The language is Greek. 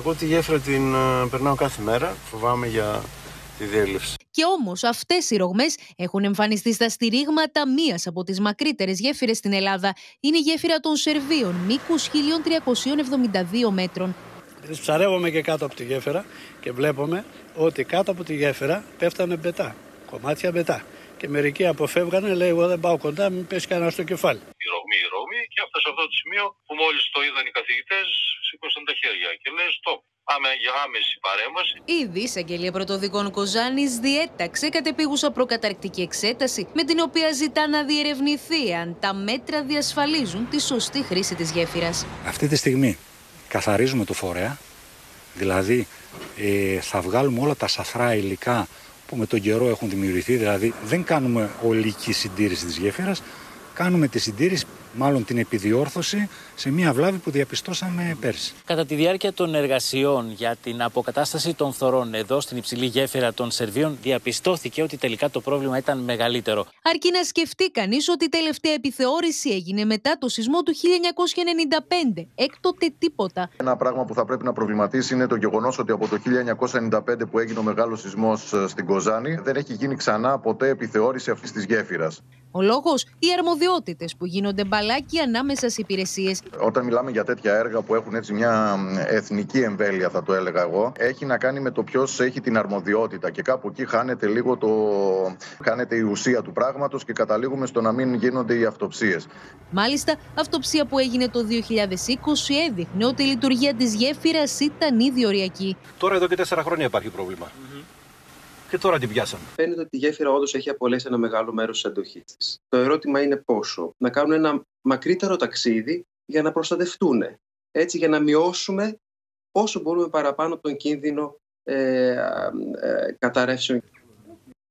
Εγώ τη γέφυρα την ε, περνάω κάθε μέρα. Φοβάμαι για τη διέλευση. Και όμως αυτές οι ρογμές έχουν εμφανιστεί στα στηρίγματα μίας από τις μακρύτερες γέφυρες στην Ελλάδα. Είναι η γέφυρα των Σερβίων, μήκους 1372 μέτρων. Ψαρεύομαι και κάτω από τη γέφυρα και βλέπουμε ότι κάτω από τη γέφυρα πέφτανε μπετά, κομμάτια μπετά. Και μερικοί αποφεύγανε, λέει: Εγώ δεν πάω κοντά, μην πέσει κανένα στο κεφάλι. Η ρογμή, η ρογμή, και αυτός σε αυτό το σημείο που μόλις το είδαν οι καθηγητές, σήκωσαν τα χέρια και λέει: Στοπ. Πάμε για άμεση παρέμβαση. Ήδη η εισαγγελία πρωτοδικών Κοζάνης διέταξε κατεπίγουσα προκαταρκτική εξέταση, με την οποία ζητά να διερευνηθεί αν τα μέτρα διασφαλίζουν τη σωστή χρήση της γέφυρας. Αυτή τη στιγμή καθαρίζουμε το φορέα, δηλαδή ε, θα βγάλουμε όλα τα σαφρά υλικά που με τον καιρό έχουν δημιουργηθεί, δηλαδή δεν κάνουμε ολική συντήρηση της γέφυρας, κάνουμε τη συντήρηση, μάλλον την επιδιόρθωση, σε μια βλάβη που διαπιστώσαμε πέρσι. Κατά τη διάρκεια των εργασιών για την αποκατάσταση των θωρών εδώ στην υψηλή γέφυρα των Σερβίων, διαπιστώθηκε ότι τελικά το πρόβλημα ήταν μεγαλύτερο. Αρκεί να σκεφτεί κανείς ότι η τελευταία επιθεώρηση έγινε μετά το σεισμό του 1995. Έκτοτε τίποτα. Ένα πράγμα που θα πρέπει να προβληματίσει είναι το γεγονός ότι από το 1995 που έγινε ο μεγάλος σεισμός στην Κοζάνη δεν έχει γίνει ξανά ποτέ επιθεώρηση αυτής της γέφυρας. Ο λόγος, οι αρμοδιότητες που γίνονται μπαλάκι ανάμεσα στις υπηρεσίες. Όταν μιλάμε για τέτοια έργα που έχουν έτσι μια εθνική εμβέλεια, θα το έλεγα εγώ, έχει να κάνει με το ποιος έχει την αρμοδιότητα. Και κάπου εκεί χάνεται λίγο το. χάνεται η ουσία του πράγματος και καταλήγουμε στο να μην γίνονται οι αυτοψίες. Μάλιστα, αυτοψία που έγινε το 2020 έδειχνε ότι η λειτουργία της γέφυρας ήταν ήδη οριακή. Τώρα εδώ και τέσσερα χρόνια υπάρχει πρόβλημα. Και τώρα την πιάσαμε. Φαίνεται ότι η γέφυρα όντως έχει απολέσει ένα μεγάλο μέρος της αντοχής τη. Το ερώτημα είναι πόσο. Να κάνουν ένα μακρύτερο ταξίδι για να προστατευτούν. Έτσι, για να μειώσουμε όσο μπορούμε παραπάνω τον κίνδυνο ε, ε, καταρρεύσεων.